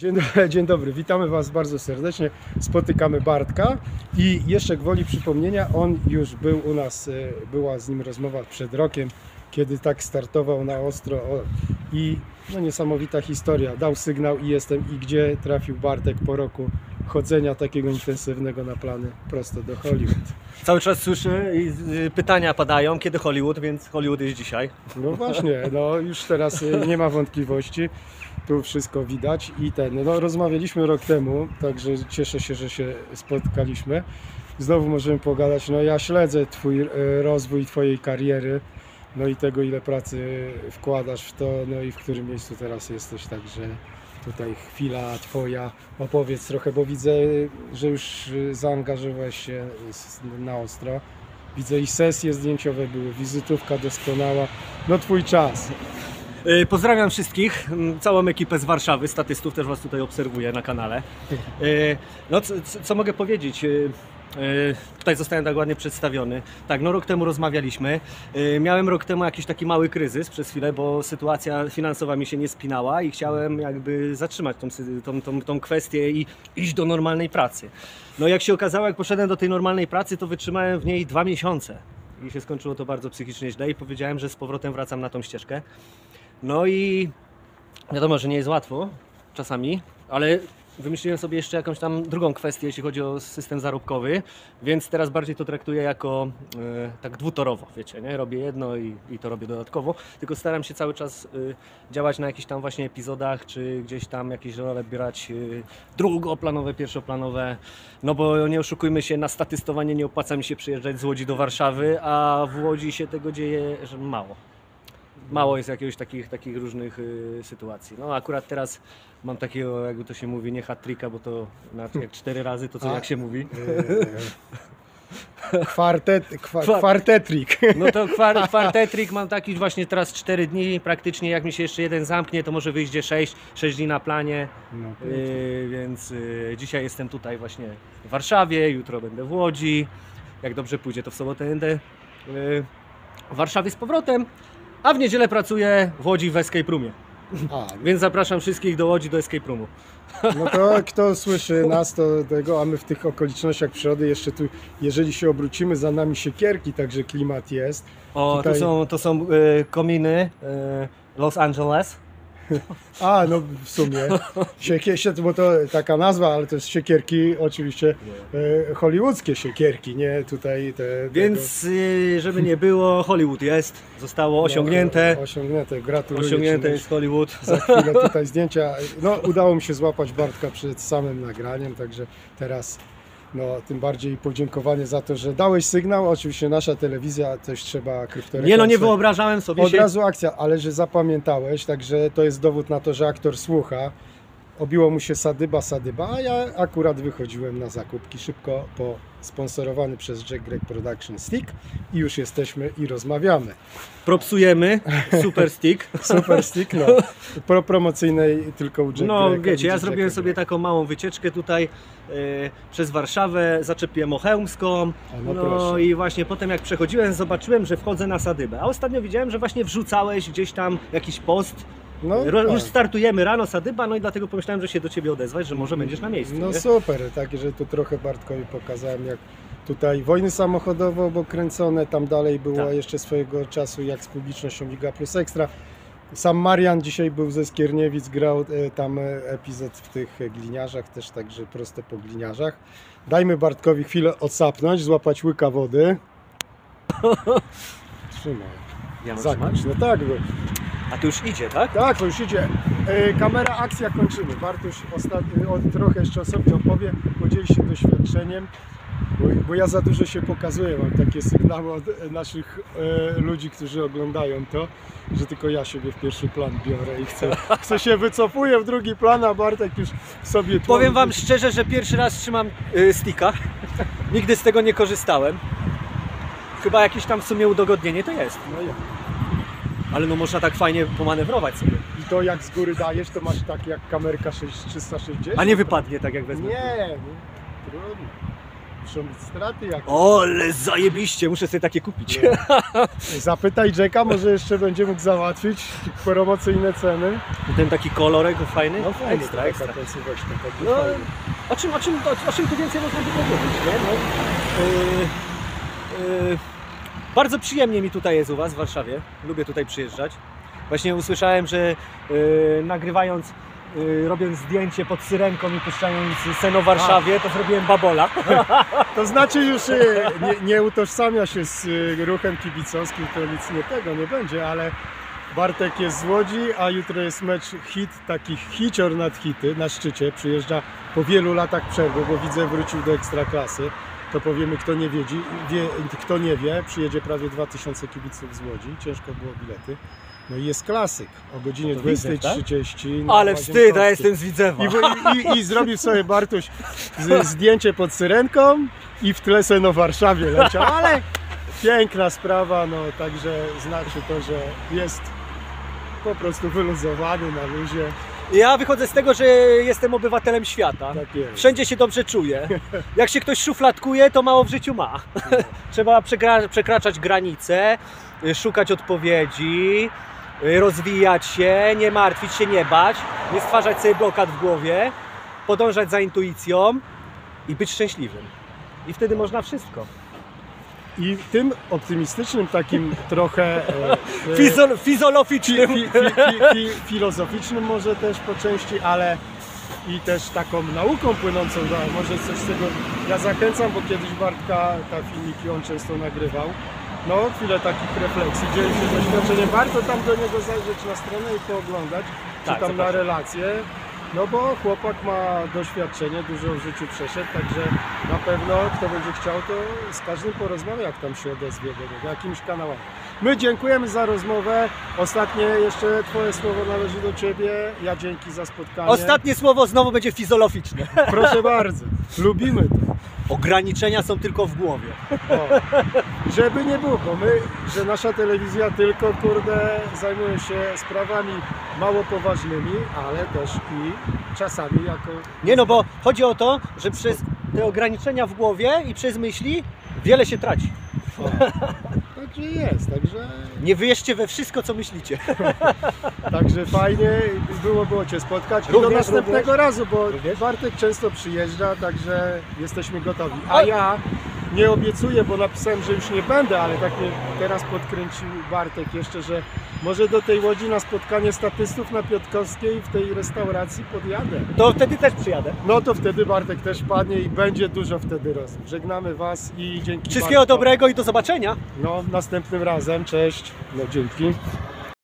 Dzień, do- dzień dobry, witamy Was bardzo serdecznie. Spotykamy Bartka i jeszcze gwoli przypomnienia, on już był u nas, e, była z nim rozmowa przed rokiem, kiedy tak startował na ostro i no niesamowita historia. Dał sygnał i jestem i gdzie trafił Bartek po roku chodzenia takiego intensywnego na plany prosto do Hollywood. Cały czas słyszę i y, pytania padają, kiedy Hollywood, więc Hollywood jest dzisiaj. No właśnie, no już teraz e, nie ma wątpliwości. Tu wszystko widać i ten, no rozmawialiśmy rok temu, także cieszę się, że się spotkaliśmy. Znowu możemy pogadać, no ja śledzę Twój e, rozwój Twojej kariery, no i tego ile pracy wkładasz w to, no i w którym miejscu teraz jesteś, także tutaj chwila Twoja, opowiedz trochę, bo widzę, że już e, zaangażowałeś się na ostro. Widzę i sesje zdjęciowe były, wizytówka doskonała, no Twój czas. Y, Pozdrawiam wszystkich, mm, całą ekipę z Warszawy, statystów też Was tutaj obserwuję na kanale. Y, No co, co- mogę powiedzieć? Y, Tutaj zostałem tak ładnie przedstawiony. Tak, no rok temu rozmawialiśmy. Miałem rok temu jakiś taki mały kryzys przez chwilę, bo sytuacja finansowa mi się nie spinała i chciałem jakby zatrzymać tą, tą, tą, tą kwestię i iść do normalnej pracy. No jak się okazało, jak poszedłem do tej normalnej pracy, to wytrzymałem w niej dwa miesiące. I się skończyło to bardzo psychicznie źle i powiedziałem, że z powrotem wracam na tą ścieżkę. No i wiadomo, że nie jest łatwo czasami, ale wymyśliłem sobie jeszcze jakąś tam drugą kwestię, jeśli chodzi o system zarobkowy, więc teraz bardziej to traktuję jako e, tak dwutorowo, wiecie, nie? Robię jedno i, i to robię dodatkowo, tylko staram się cały czas e, działać na jakichś tam właśnie epizodach, czy gdzieś tam jakieś role brać e, drugoplanowe, pierwszoplanowe, no bo nie oszukujmy się, na statystowanie nie opłaca mi się przyjeżdżać z Łodzi do Warszawy, a w Łodzi się tego dzieje mało mało jest jakiegoś takich, takich różnych y, sytuacji. No akurat teraz mam takiego, jakby to się mówi, nie hat bo to na, jak cztery razy, to co A. jak się mówi. E, Kwartet, kwa, Kwa- kwartetrik. No to kwar, kwartetrik mam taki właśnie teraz cztery dni, praktycznie jak mi się jeszcze jeden zamknie, to może wyjdzie sześć, sześć dni na planie, No, y, więc y, dzisiaj jestem tutaj właśnie w Warszawie, jutro będę w Łodzi, jak dobrze pójdzie to w sobotę będę y, w Warszawie z powrotem, a w niedzielę pracuję w Łodzi w Escape Roomie. A, Więc zapraszam wszystkich do Łodzi, do Escape Roomu. no to kto słyszy nas, to tego, a my w tych okolicznościach przyrody jeszcze tu, jeżeli się obrócimy, za nami siekierki, także klimat jest. O, Tutaj- to są, to są e, kominy e, Los Angeles. A, no w sumie, siekie, sie- bo to taka nazwa, ale to jest siekierki, oczywiście e, hollywoodzkie siekierki, nie tutaj te... Więc e, żeby nie było, Hollywood jest, zostało osiągnięte. No, osiągnięte, gratuluję. Osiągnięte Ci. jest Hollywood. Za chwilę tutaj zdjęcia. No, udało mi się złapać Bartka przed samym nagraniem, także teraz no, tym bardziej podziękowanie za to, że dałeś sygnał. Oczywiście nasza telewizja, coś trzeba kryptoreklam. Nie no, nie wyobrażałem sobie Od się... razu akcja, ale że zapamiętałeś, także to jest dowód na to, że aktor słucha. Obiło mu się sadyba, sadyba, a ja akurat wychodziłem na zakupki szybko po sponsorowany przez Jack Greg Production Stick i już jesteśmy i rozmawiamy. Propsujemy, super stick. Super stick, no. Pro promocyjnej tylko u Jack No Grega, wiecie, ja zrobiłem sobie taką małą wycieczkę tutaj e, przez Warszawę, zaczepiłem Chełmską, A, no no, i właśnie potem jak przechodziłem zobaczyłem, że wchodzę na Sadybę, a ostatnio widziałem, że właśnie wrzucałeś gdzieś tam jakiś post, No, Ro- tak. już startujemy rano Sadyba, no i dlatego pomyślałem, że się do Ciebie odezwać, że może będziesz na miejscu. No nie? super, tak, że tu trochę Bartkowi pokazałem, jak tutaj wojny samochodowe obok kręcone, tam dalej było Tak. jeszcze swojego czasu, jak z publicznością Liga Plus Ekstra. Sam Marian dzisiaj był ze Skierniewic, grał e, tam e, epizod w tych e, gliniarzach, też także proste po gliniarzach. Dajmy Bartkowi chwilę odsapnąć, złapać łyka wody. Trzymaj. Ja mam trzymać? No tak, bo A tu już idzie, tak? Tak, to już idzie. E, kamera, akcja, kończymy. Bartuś ostatni, trochę jeszcze o sobie opowie, podzieli się doświadczeniem, bo, bo ja za dużo się pokazuję, mam takie sygnały od e, naszych e, ludzi, którzy oglądają to, że tylko ja siebie w pierwszy plan biorę i chcę, chcę się wycofuję w drugi plan, a Bartek już sobie tłorzy. Powiem Wam szczerze, że pierwszy raz trzymam y, sticka. Nigdy z tego nie korzystałem. Chyba jakieś tam w sumie udogodnienie to jest. No ja. Ale no można tak fajnie pomanewrować sobie. I to jak z góry dajesz, to masz tak jak kamerka 6, 360. A nie wypadnie tak jak wezmę. Nie, nie, trudno. Muszą być straty jak. O, ale zajebiście, muszę sobie takie kupić. Zapytaj Jacka, może jeszcze będzie mógł załatwić promocyjne ceny. Ten taki kolorek fajny. No fajnie, ekstra, taka ekstra. końcóweczka, taka No, fajna. o czym, o, czym, o, o czym tu więcej można by powiedzieć, nie? No, yy, yy, bardzo przyjemnie mi tutaj jest u Was w Warszawie. Lubię tutaj przyjeżdżać. Właśnie usłyszałem, że yy, nagrywając, yy, robiąc zdjęcie pod syrenką i puszczając sen o Warszawie, to zrobiłem babola. To znaczy już y, nie, nie utożsamia się z y, ruchem kibicowskim, to nic nie tego nie będzie, ale Bartek jest z Łodzi, a jutro jest mecz hit, taki hicior nad hity na szczycie. Przyjeżdża po wielu latach przerwy, bo widzę wrócił do ekstraklasy. To powiemy, kto nie wiedzi, wie, kto nie wie, przyjedzie prawie 2000 kibiców z Łodzi, ciężko było bilety. No i jest klasyk o godzinie To widzę, tak? 20.30. Ale wstyd, a jestem z Widzewa. I, i, i zrobił sobie Bartuś z, zdjęcie pod syrenką i w tle se no Warszawie leciał, ale piękna sprawa, no także znaczy to, że jest po prostu wyluzowany na luzie, Ja wychodzę z tego, że jestem obywatelem świata. tak jest. Wszędzie się dobrze czuję. Jak się ktoś szufladkuje, to mało w życiu ma. Trzeba przekra- przekraczać granice, y, szukać odpowiedzi, y, rozwijać się, nie martwić się, nie bać, nie stwarzać sobie blokad w głowie, podążać za intuicją i być szczęśliwym. I wtedy można wszystko. I tym optymistycznym takim trochę e, Fizol- fi, fizoloficznym. fi, fi, fi, fi, filozoficznym może też po części, ale i też taką nauką płynącą, może coś z tego, ja zachęcam, bo kiedyś Bartka, ta filmiki on często nagrywał, no chwilę takich refleksji, dzieli się doświadczeniem, warto tam do niego zajrzeć na stronę i pooglądać, Tak, czy tam na relacje, no bo chłopak ma doświadczenie, dużo w życiu przeszedł, także na pewno kto będzie chciał, to z każdym porozmawia, jak tam się odezwie do jakimś kanałem. My dziękujemy za rozmowę. Ostatnie jeszcze Twoje słowo należy do Ciebie. Ja dzięki za spotkanie. Ostatnie słowo znowu będzie fizoloficzne. Proszę bardzo. Lubimy to. Ograniczenia są tylko w głowie. O. Żeby nie było, bo my, że nasza telewizja tylko, kurde, zajmuje się sprawami mało poważnymi, ale też i czasami jako... Nie no, bo chodzi o to, że przez te ograniczenia w głowie i przez myśli wiele się traci. O. Także jest, także, Nie wyjeżdżcie we wszystko, co myślicie. także fajnie było, było Cię spotkać. I do Również, następnego również. razu, bo Również. Bartek często przyjeżdża, także jesteśmy gotowi. A ja nie obiecuję, bo napisałem, że już nie będę, ale tak mnie teraz podkręcił Bartek jeszcze, że może do tej Łodzi na spotkanie statystów na Piotkowskiej w tej restauracji podjadę. To wtedy też przyjadę. No to wtedy Bartek też padnie i będzie dużo wtedy rozmów. Żegnamy Was i dzięki Wszystkiego Bartko. dobrego i do zobaczenia. No następnym razem, cześć. No dzięki.